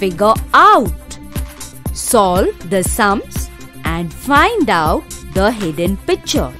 figure out. Solve the sums and find out the hidden picture.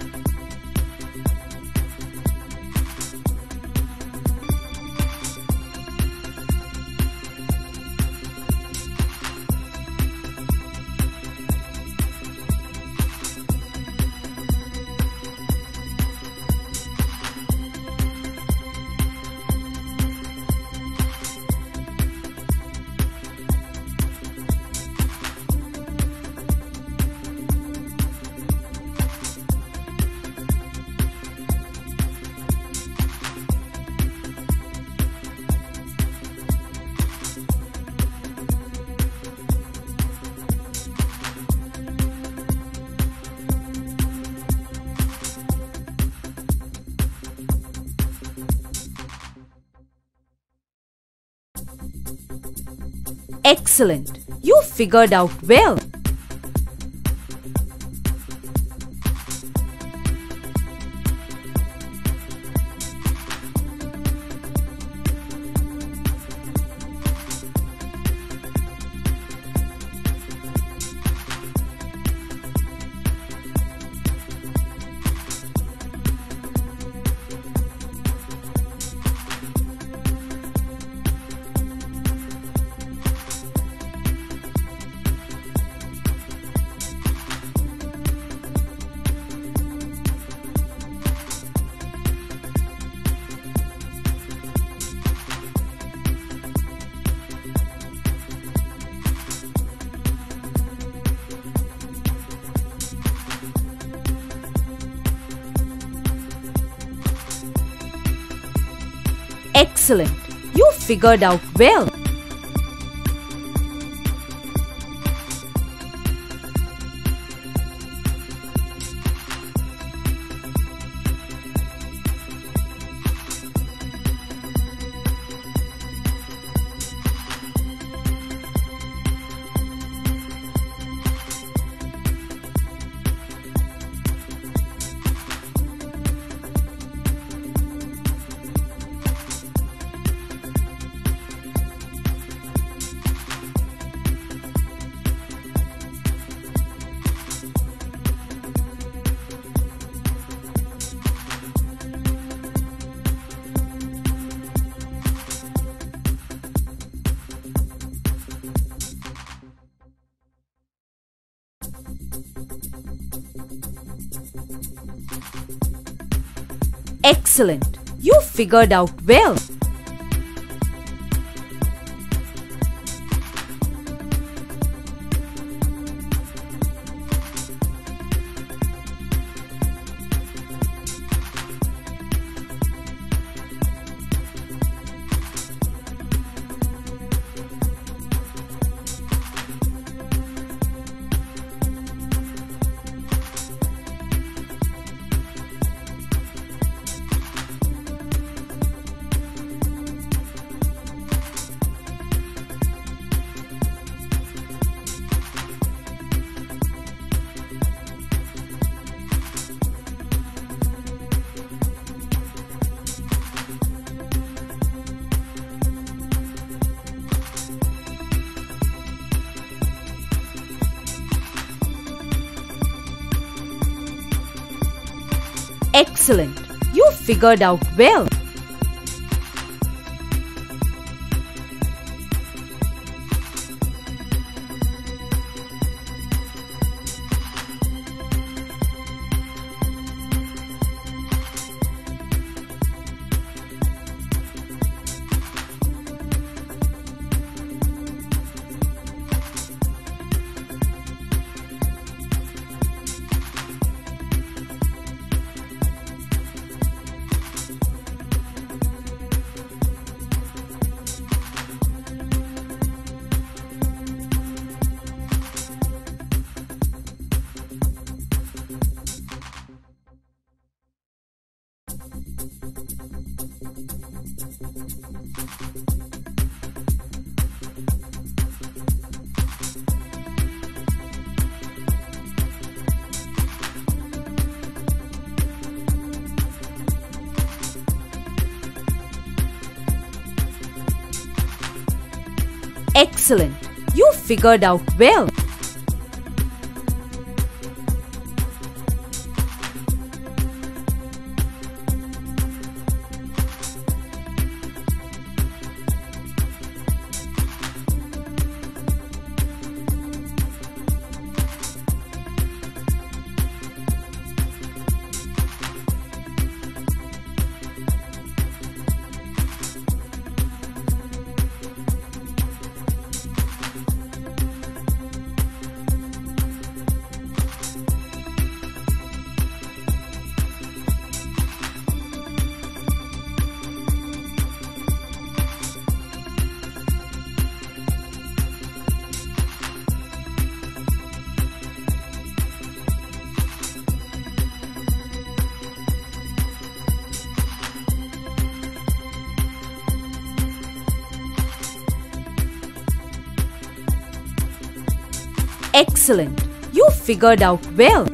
Excellent. You figured out well. Excellent. You figured out well. Excellent. You figured out well. Excellent. You figured out well. Excellent. You figured out well. Excellent. You figured out well.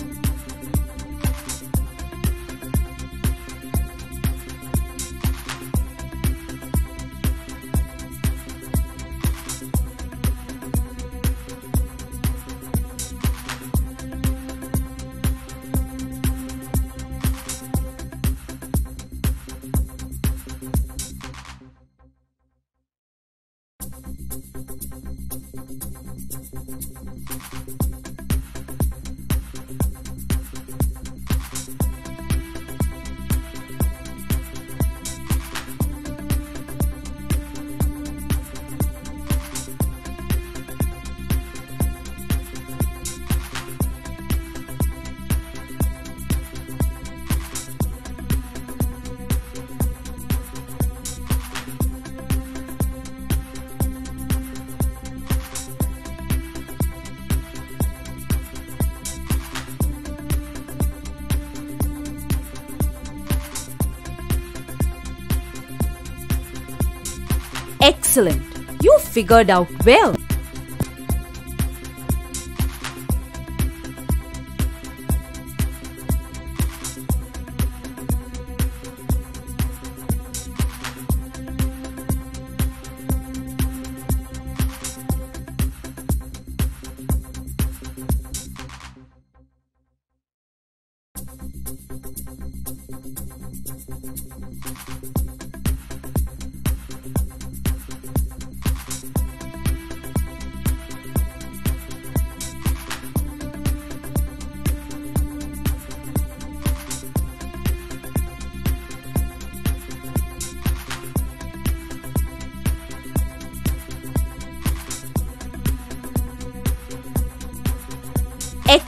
Excellent. You figured out well.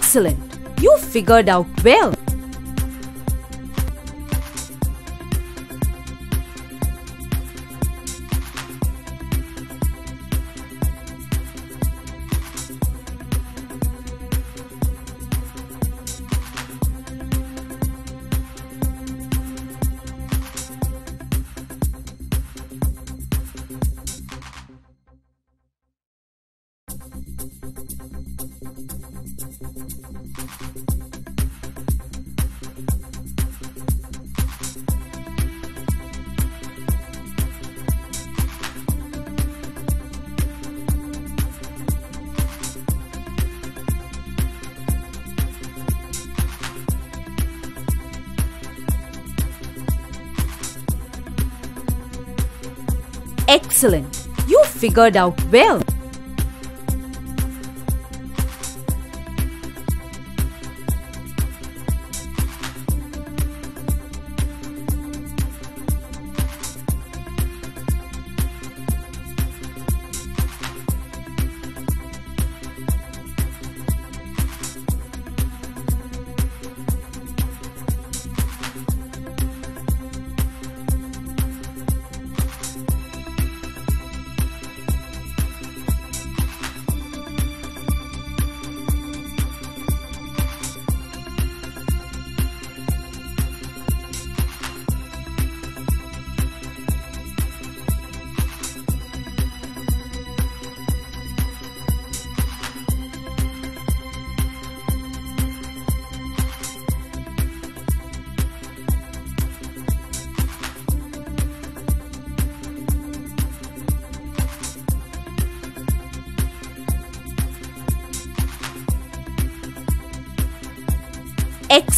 Excellent. You figured out well. Excellent. You figured out well.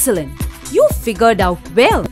Excellent. You figured out well.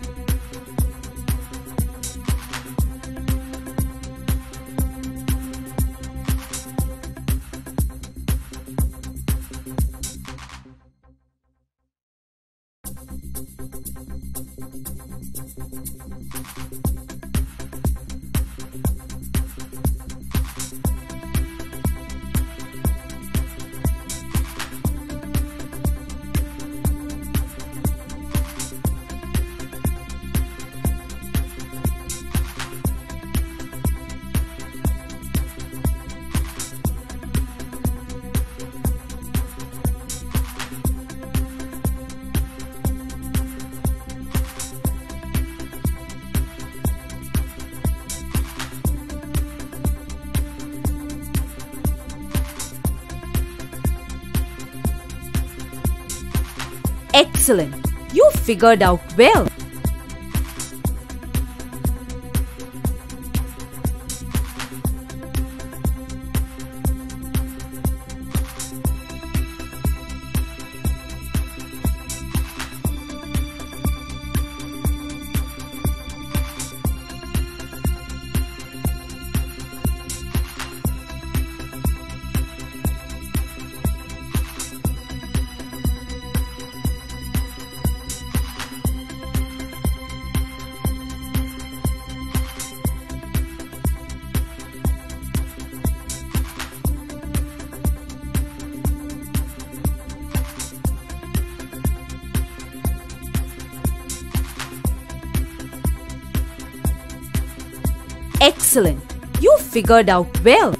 Excellent. You figured out well. Excellent. You figured out well.